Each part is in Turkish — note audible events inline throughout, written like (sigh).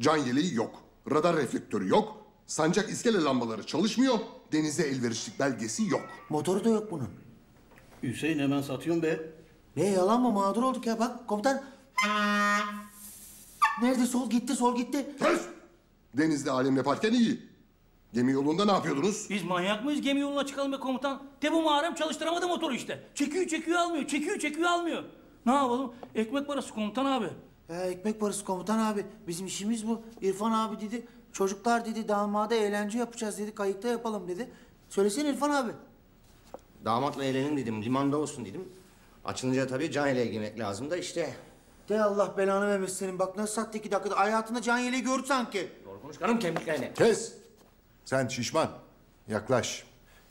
Can yeleği yok. Radar reflektörü yok. Sancak iskele lambaları çalışmıyor. Denize elverişlik belgesi yok. Motoru da yok bunun. Hüseyin hemen satıyorsun be. Ne yalan mı mağdur olduk ya bak komutan. Nerede sol gitti sol gitti. Kes! Denizde alem yaparken iyi. Gemi yolunda ne yapıyordunuz? Biz manyak mıyız gemi yoluna çıkalım be komutan? De bu mağaram çalıştıramadı motoru işte. Çekiyor çekiyor almıyor, çekiyor çekiyor almıyor. Ne yapalım? Ekmek parası komutan abi. Ya ekmek parası komutan abi. Bizim işimiz bu. İrfan abi dedi. Çocuklar dedi damada eğlence yapacağız dedi. Kayıkta yapalım dedi. Söylesene İrfan abi. Damatla eğlenin dedim, limanda olsun dedim. Açılınca tabii can yeleği giymek lazım da işte. De Allah belanı vermesin senin. Bak nasıl sattı iki dakikada. Hayatında can yeleği gördü sanki. Doğru konuş karım kemiklerine. Kes. Sen şişman. Yaklaş.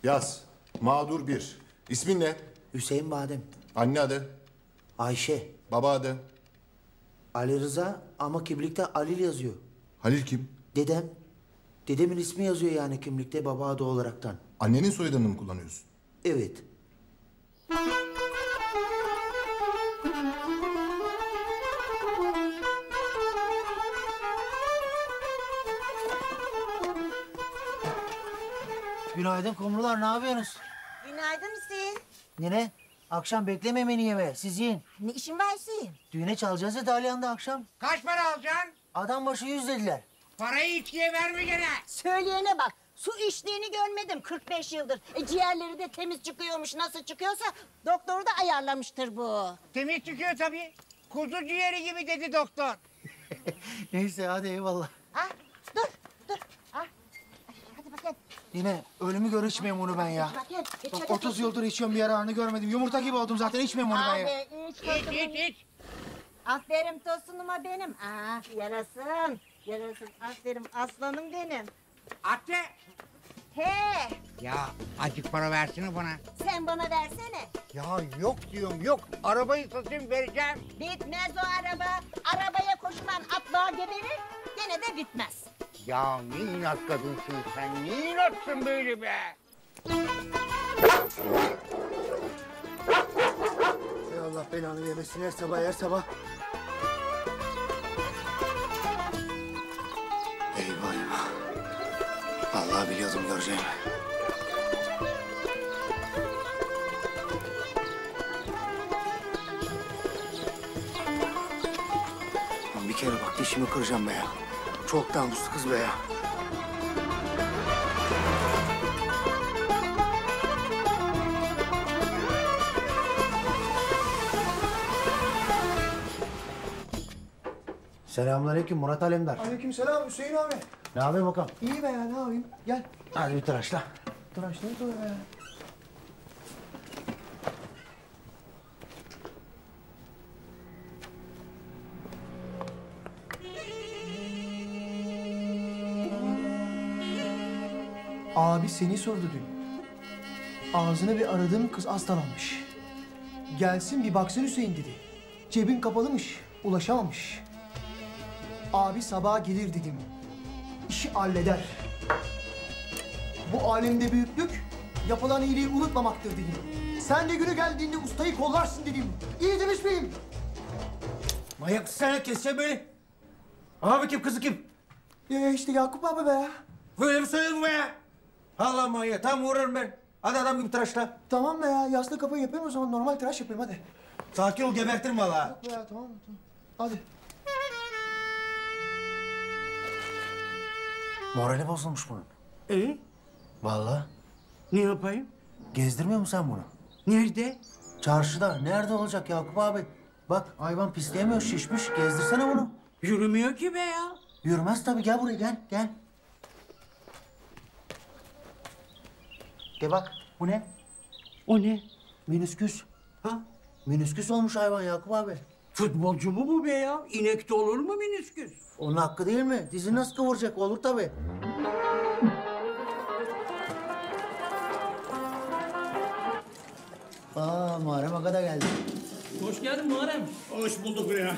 Yaz. Mağdur bir. İsmin ne? Hüseyin Badem. Anne adı. Ayşe. Baba adı. Ali Rıza ama kimlikte Halil yazıyor. Halil kim? Dedem. Dedemin ismi yazıyor yani kimlikte baba adı olaraktan. Annenin soyadını mı kullanıyorsun? Evet. Günaydın kumrular, ne yapıyorsunuz? Günaydın Hüseyin. Nene, akşam bekleme beni yemeğe, siz yiyin. Ne işin var Hüseyin? Düğüne çalacağız ya Dalyan'da akşam. Kaç para alacaksın? Adam başı yüz dediler. Parayı içkiye verme gene. Söyleyene bak. Su içtiğini görmedim 45 yıldır. E, ciğerleri de temiz çıkıyormuş. Nasıl çıkıyorsa doktoru da ayarlamıştır bu. Temiz çıkıyor tabii. Kuzu ciğeri gibi dedi doktor. (laughs) Neyse hadi eyvallah. Ha? Dur, dur. Ha? Hadi bakayım. Yine ölümü gör içmeyeyim onu ben ya. Bak hadi. 30 yıldır içiyorum bir yararını görmedim. Yumurta gibi oldum zaten içmeyeyim onu ben ya. Abi iç İç tosunum. iç iç. Aferin tosunuma benim. Aa, yarasın. Yarasın. Aferin aslanım benim. Atla. He, Ya acık para versene bana. sen bana versene. Ya yok diyorum yok. Arabayı satayım vereceğim. Bitmez o araba. Arabaya koşulan atlığa geberir. Gene de bitmez. Ya ne inat kadınsın sen. Ne inatsın böyle be. Ey Allah belanı vermesin her sabah her sabah. Eyvah eyvah. Vallahi biliyordum göreceğimi. Bir kere bak dişimi kıracağım be ya. Çok namuslu kız be ya. Selamünaleyküm Murat Alemdar. Aleykümselam Hüseyin abi. Ne haber bakalım? İyi be ya ne yapayım? Gel. Hadi bir tıraşla. Tıraşları koy be. Abi seni sordu dün. Ağzını bir aradığım kız hastalanmış. Gelsin bir baksın Hüseyin dedi. Cebin kapalımış, ulaşamamış. Abi sabaha gelir dedim. İşi halleder. Bu alemde büyüklük yapılan iyiliği unutmamaktır dedim. Sen de günü geldiğinde ustayı kollarsın dedim. İyi demiş miyim? Manyak ya? Keseceğim beni. Abi kim kızı kim? Ya işte Yakup abi be. Böyle mi söyledin be? Allah manyak tam vururum ben. Hadi adam gibi tıraşla. Tamam be ya yaslı kafayı yapayım o zaman normal tıraş yapayım hadi. Sakin ol gebertirim valla. Be ya tamam mı? Tamam. Hadi. Morali bozulmuş bunun. İyi. Vallahi. Ne yapayım? Gezdirmiyor musun sen bunu? Nerede? Çarşıda. Nerede olacak Yakup abi? Bak hayvan pisleyemiyor şişmiş. Gezdirsene bunu. Yürümüyor ki be ya. Yürümez tabii gel buraya gel gel. De bak bu ne? O ne? Minüsküs. Ha? Minüsküs olmuş hayvan Yakup abi. Futbolcu mu bu be ya? İnek de olur mu minisküs? Onun hakkı değil mi? Dizi nasıl kıvıracak? Olur tabii. Aa Muharrem Aga da geldi. Hoş geldin Muharrem. Hoş bulduk ya.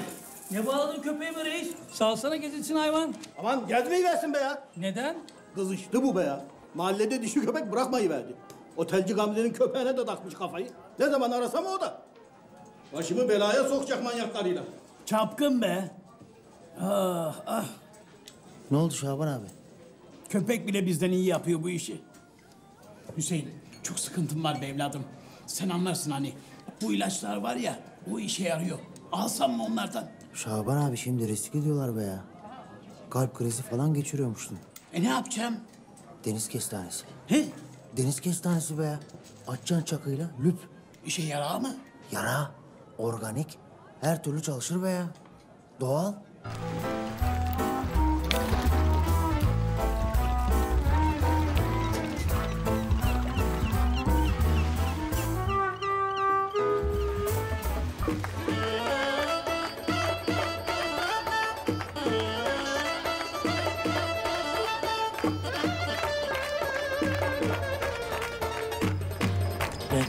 Ne bağladın köpeği be reis? Salsana getirsin hayvan. Aman gezmeyi versin be ya. Neden? Kızıştı bu be ya. Mahallede dişi köpek bırakmayı verdi. Otelci Gamze'nin köpeğine de takmış kafayı. Ne zaman arasam o da. Başımı belaya sokacak manyaklarıyla. Çapkın be. Ah ah. Ne oldu Şaban abi? Köpek bile bizden iyi yapıyor bu işi. Hüseyin çok sıkıntım var be evladım. Sen anlarsın hani. Bu ilaçlar var ya o işe yarıyor. Alsam mı onlardan? Şaban abi şimdi risk ediyorlar be ya. Kalp krizi falan geçiriyormuştun. E ne yapacağım? Deniz kestanesi. He? Deniz kestanesi be. Açacaksın çakıyla lüp. İşe yarar mı? Yara, organik, her türlü çalışır be ya. Doğal.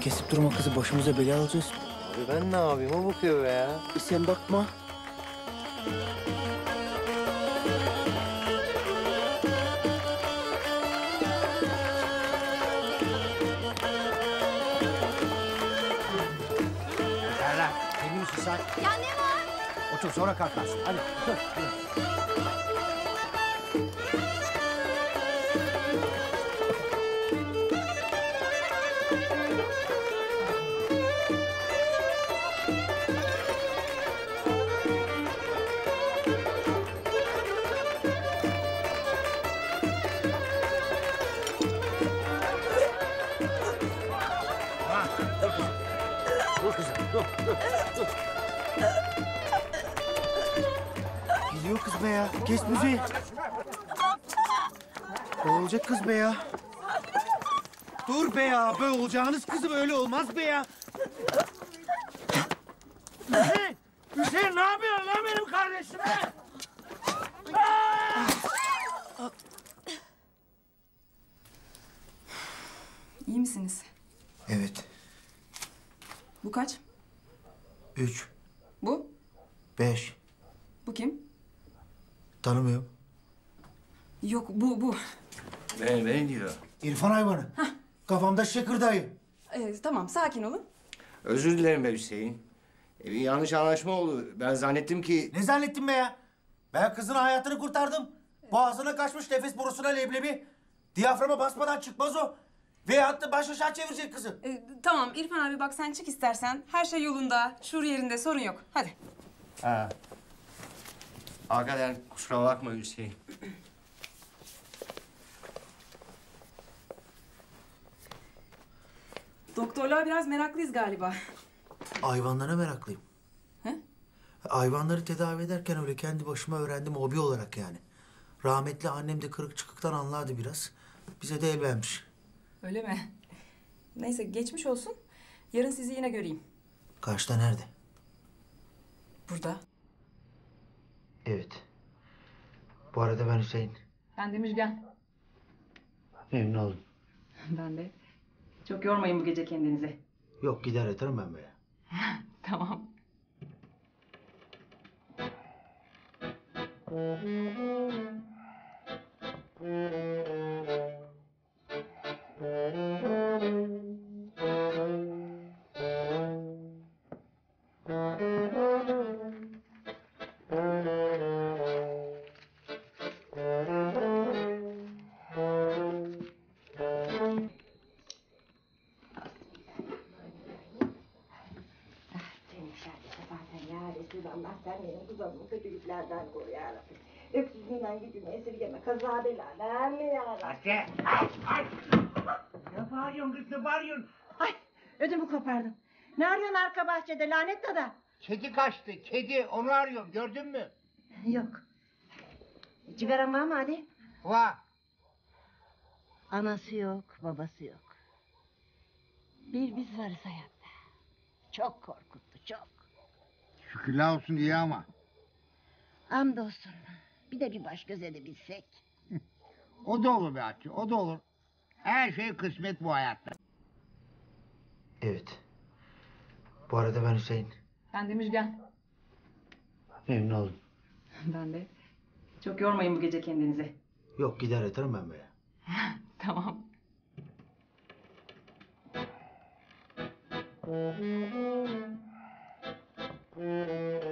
Kesip durma kızı başımıza bela alacağız. Abi ben ne yapayım? O bakıyor be ya. Sen bakma. Emin misin sen? Ya ne var? Otur sonra kalkarsın. Hadi Ha, dur kızım. Dur dur. Gidiyor kız be ya. Kes müziği. Ne olacak kız be ya? Dur be ya. Böyle olacağınız kızı böyle olmaz be ya. Hüseyin, Hüseyin ne yapıyorsun lan benim kardeşime? İyi misiniz? Evet. Bu kaç? Üç, Bu? beş. Bu kim? Tanımıyorum. Yok bu bu. Ben, ben diyor. İrfan hayvanı. Kafamda şekırdayı. Ee, tamam sakin olun. Özür dilerim be Hüseyin. E, bir yanlış anlaşma oldu. Ben zannettim ki... Ne zannettin be ya? Ben kızın hayatını kurtardım. Boğazına kaçmış nefes borusuna leblebi. Diyaframa basmadan çıkmaz o. Veyahut da baş aşağı çevirecek kızı. Ee, tamam İrfan abi bak sen çık istersen. Her şey yolunda, şur yerinde sorun yok. Hadi. Ha. Hakikaten kusura bakma Hüseyin. Doktorlar biraz meraklıyız galiba. Hayvanlara meraklıyım. He? Hayvanları tedavi ederken öyle kendi başıma öğrendim hobi olarak yani. Rahmetli annem de kırık çıkıktan anlardı biraz. Bize de el vermiş. Öyle mi? Neyse geçmiş olsun. Yarın sizi yine göreyim. Karşıda nerede? Burada. Evet. Bu arada ben Hüseyin. Ben de Müjgan. Memnun oldum. (laughs) Ben de. Çok yormayın bu gece kendinizi. Yok gider yatarım ben be. (laughs) Tamam. (laughs) sen benim kızımı kötülüklerden koru ya Rabbi. Öksüzlüğünden gücünü esirgeme kaza belalar mı ya Rabbi? Ay, ay. Ne bağırıyorsun kız ne bağırıyorsun? Ay ödümü kopardım. Ne arıyorsun arka bahçede lanet dada? Kedi kaçtı kedi onu arıyorum gördün mü? Yok. Cigaran var mı Ali? Var. Anası yok, babası yok. Bir biz varız hayatta. Çok korkuttu, çok. Şükürler olsun diye ama. Hamdolsun. Bir de bir baş göz edebilsek. O da olur be Hatice o da olur. Her şey kısmet bu hayatta. Evet. Bu arada ben Hüseyin. Ben de Müjgan. Memnun oldum. Ben de. Çok yormayın bu gece kendinizi. Yok gider yatarım ben be. (laughs) Tamam. Thank